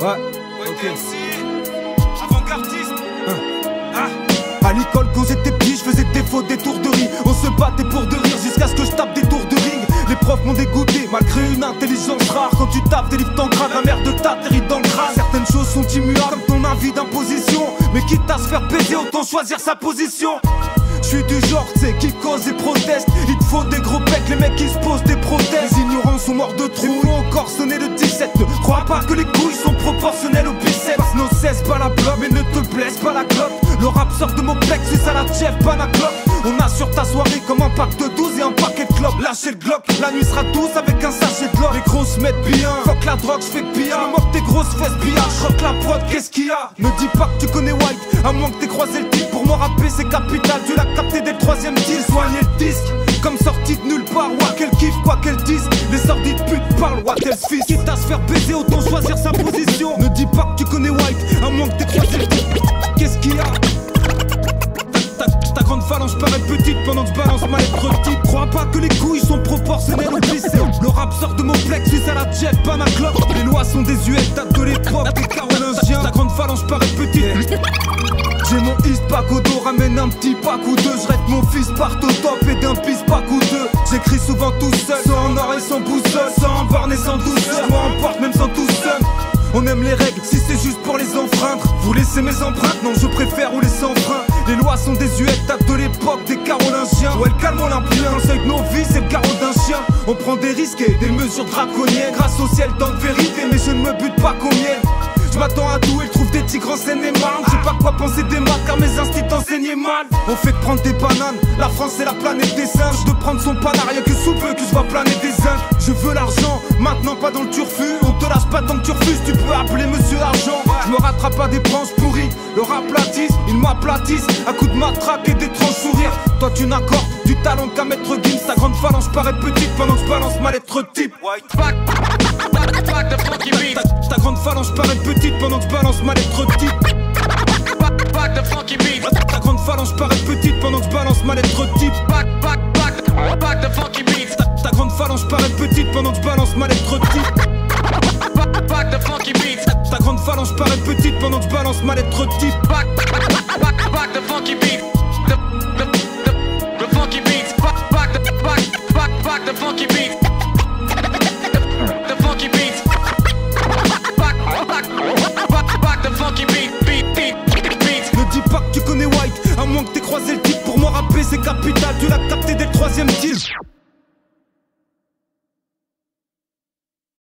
Ouais, ok. Avant-gardiste. Ah. À l'école, quand j'étais petit, je faisais des faux détours de riz. On se battait pour de rire jusqu'à ce que je tape des tours de ring. Les profs m'ont dégoûté, malgré une intelligence rare. Quand tu tapes des livres t'encraves, la merde t'atterrit dans le crâne. Certaines choses sont immuables, comme ton avis d'imposition. Mais quitte à se faire baiser, autant choisir sa position. Je suis du genre, c'est qui cause et proteste. Il te faut des gros becs, les mecs qui se posent des prothèses. Les ignorants sont morts de trou, ils encore sonné le 17. Ne de mon c'est ça la chef, pas la clope. On assure ta soirée comme un pack de 12 et un paquet de clopes. Lâchez le glock, la nuit sera douce avec un sachet de l'or. Les grosses mettent bien, fuck la drogue, j'fais pire. Je moque tes grosses fesses billard, j'rock la prod, qu'est-ce qu'il y a? Ne dis pas que tu connais White, à moins que t'aies croisé le type. Pour moi, rapper c'est capital, tu l'as capté dès le troisième deal. Soigner le disque, comme sorti de nulle part. Ouah, quel kiff, quoi qu'elle dise. Les sordides putes parlent, else fils. Quitte à se faire baiser, autant choisir sa position. Ne dis pas que tu connais White, à moins que t'aies croisé sont proportionnelles au biceps. Le rap sort de mon plexus à la jet, pas ma. Les lois sont désuètes, datent de l'époque des carolingiens. Ta grande phalange paraît petite. J'ai mon East pack au dos, ramène un petit pack ou deux. J'rête mon fils part au top et d'un piste pack ou deux. J'écris souvent tout seul, sans or et sans boussole, sans borne et sans douceur. Vous laissez mes empreintes, non, je préfère rouler sans frein. Les lois sont désuètes, datent de l'époque des carolingiens. Ouais, le calme olympien, le seuil de nos vies, c'est le garrot d'un chien. On prend des risques et des mesures draconiennes. Grâce au ciel, tant de vérité, mais je ne me bute pas combien. Je m'attends à tout je trouve des tigres en scène et marne. Je sais pas quoi penser des maths car mes instincts enseignaient mal. On fait que prendre des bananes, la France c'est la planète des singes. De prendre son panard, rien que sous peu que je vois planer des zincs. Je veux l'argent, maintenant pas dans le turfu. On te lâche pas tant que tu tu peux appeler monsieur argent. Me rattrape à des branches pourries, le rap platisse, ils m'aplatissent. À coups de matraque et d'étranges sourires. Toi tu n'accordes du talent qu'à mettre Gims. Ta grande phalange paraît petite pendant que je balance ma lettre type. Back, back, the funky beat. Ta, grande phalange paraît petite pendant que je balance ma lettre type. Ta grande phalange paraît petite pendant que je balance ma lettre type. Ta, ta grande phalange paraît petite pendant que je balance ma lettre type phalange paraît petite pendant que je balance ma lettre type. Back, back, back, back the funky beat. The, the, the, the funky beats. Back, back, the, back, back, back the funky. The beats. The beat, beat, beat, beat. Ne dis pas que tu connais White, à moins que t'aies croisé le type. Pour moi, rapper c'est capital, tu l'as capté dès le troisième deal.